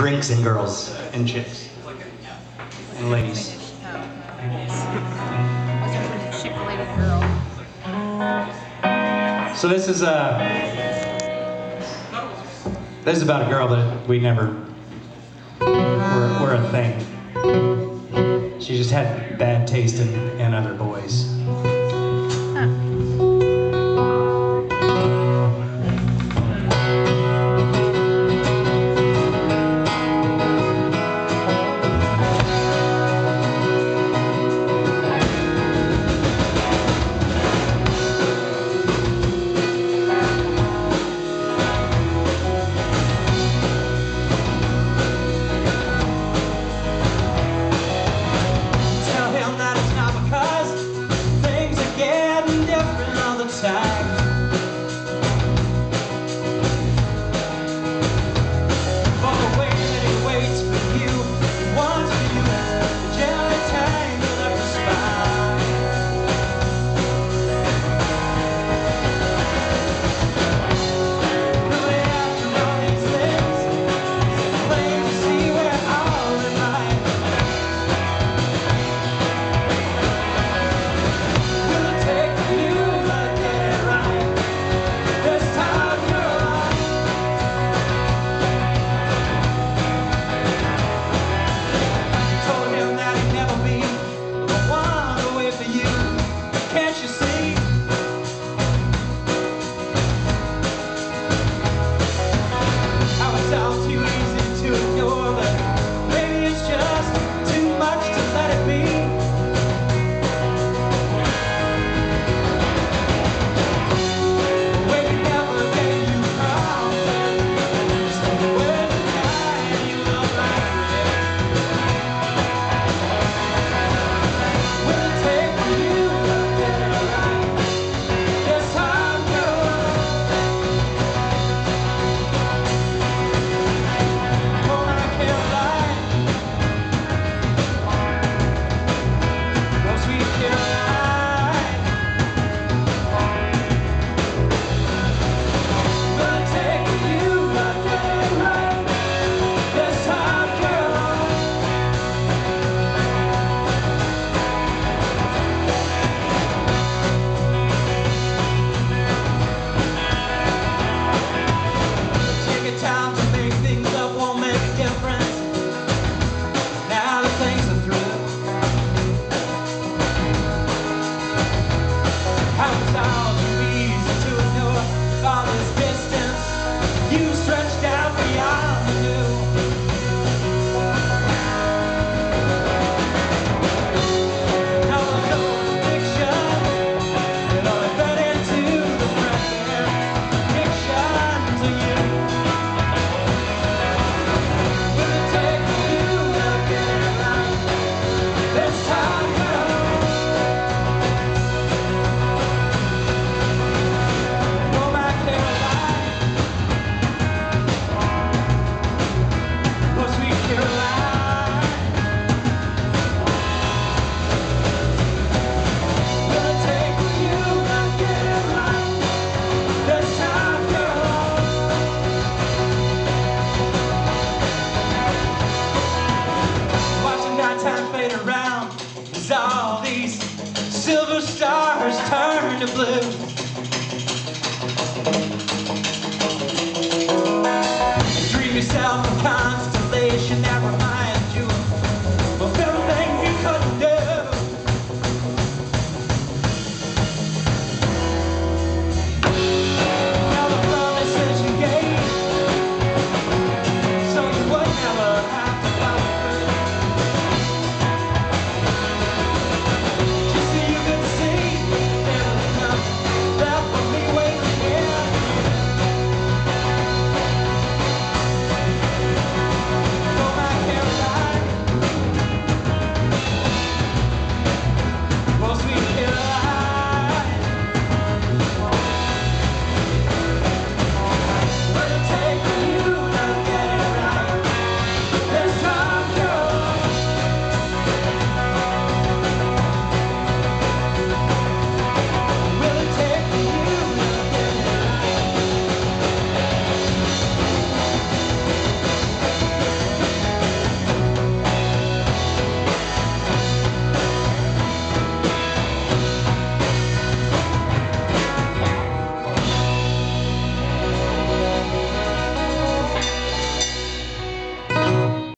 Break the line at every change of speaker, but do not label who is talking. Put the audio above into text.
drinks and girls and chicks and ladies. So this is a this is about a girl that we never were, were a thing. She just had bad taste in, in other boys.
Huh.
live